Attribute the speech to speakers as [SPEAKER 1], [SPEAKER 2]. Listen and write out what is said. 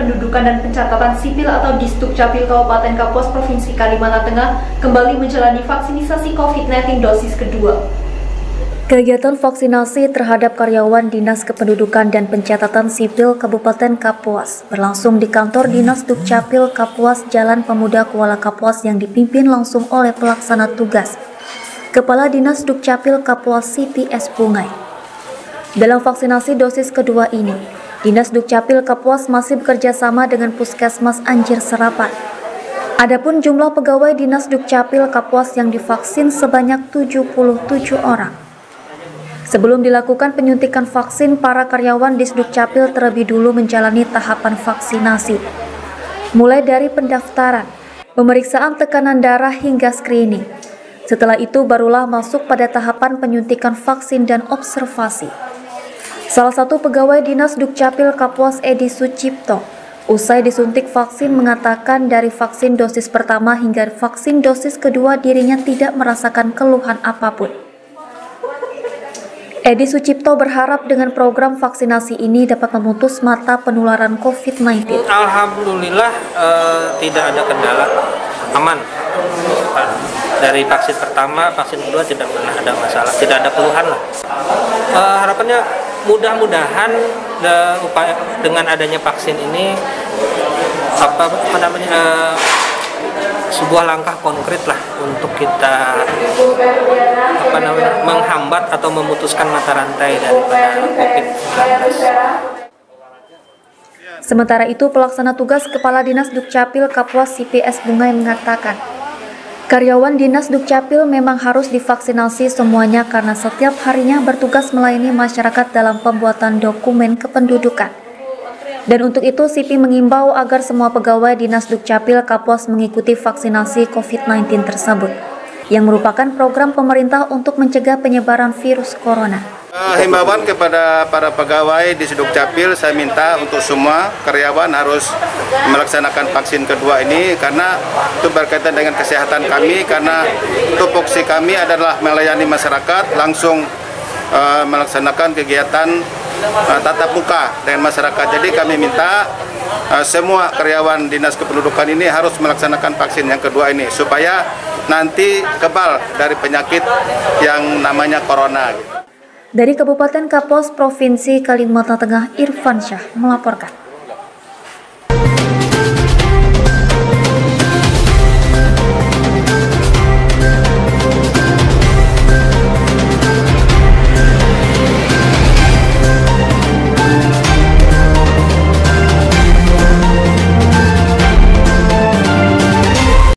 [SPEAKER 1] Kependudukan dan Pencatatan Sipil atau Disdukcapil Kabupaten Kapuas Provinsi Kalimantan Tengah kembali menjalani vaksinisasi COVID-19 dosis kedua. Kegiatan vaksinasi terhadap karyawan Dinas Kependudukan dan Pencatatan Sipil Kabupaten Kapuas berlangsung di kantor Dinas Dukcapil Kapuas Jalan Pemuda Kuala Kapuas yang dipimpin langsung oleh pelaksana tugas Kepala Dinas Dukcapil Kapuas Siti S. Bungai. Dalam vaksinasi dosis kedua ini, Dinas Dukcapil Kapuas masih bekerja sama dengan Puskesmas Anjir Serapan. Adapun jumlah pegawai Dinas Dukcapil Kapuas yang divaksin sebanyak 77 orang. Sebelum dilakukan penyuntikan vaksin, para karyawan di Dukcapil terlebih dulu menjalani tahapan vaksinasi. Mulai dari pendaftaran, pemeriksaan tekanan darah hingga screening. Setelah itu barulah masuk pada tahapan penyuntikan vaksin dan observasi. Salah satu pegawai Dinas Dukcapil Kapuas Edi Sucipto usai disuntik vaksin mengatakan dari vaksin dosis pertama hingga vaksin dosis kedua dirinya tidak merasakan keluhan apa pun. Edi Sucipto berharap dengan program vaksinasi ini dapat memutus mata penularan COVID-19.
[SPEAKER 2] Alhamdulillah eh, tidak ada kendala, aman. Dari vaksin pertama, vaksin kedua tidak pernah ada masalah, tidak ada keluhan lah. Eh, harapannya mudah-mudahan upaya dengan adanya vaksin ini apa, apa namanya uh, sebuah langkah konkret lah untuk kita apa namanya menghambat atau memutuskan mata rantai daripada COVID-19.
[SPEAKER 1] Sementara itu, pelaksana tugas Kepala Dinas Dukcapil Kapuas CPS Bungai mengatakan, Karyawan Dinas Dukcapil memang harus divaksinasi semuanya karena setiap harinya bertugas melayani masyarakat dalam pembuatan dokumen kependudukan. Dan untuk itu, Sipi mengimbau agar semua pegawai Dinas Dukcapil Kapos mengikuti vaksinasi COVID-19 tersebut, yang merupakan program pemerintah untuk mencegah penyebaran virus corona.
[SPEAKER 3] Uh, himbauan kepada para pegawai di Capil, saya minta untuk semua karyawan harus melaksanakan vaksin kedua ini karena itu berkaitan dengan kesehatan kami karena tupoksi kami adalah melayani masyarakat langsung uh, melaksanakan kegiatan uh, tatap muka dengan masyarakat. Jadi kami minta uh, semua karyawan dinas kependudukan ini harus melaksanakan vaksin yang kedua ini supaya nanti kebal dari penyakit yang namanya corona.
[SPEAKER 1] Dari Kabupaten Kapos, Provinsi Kalimantan Tengah, Irfan Syah melaporkan.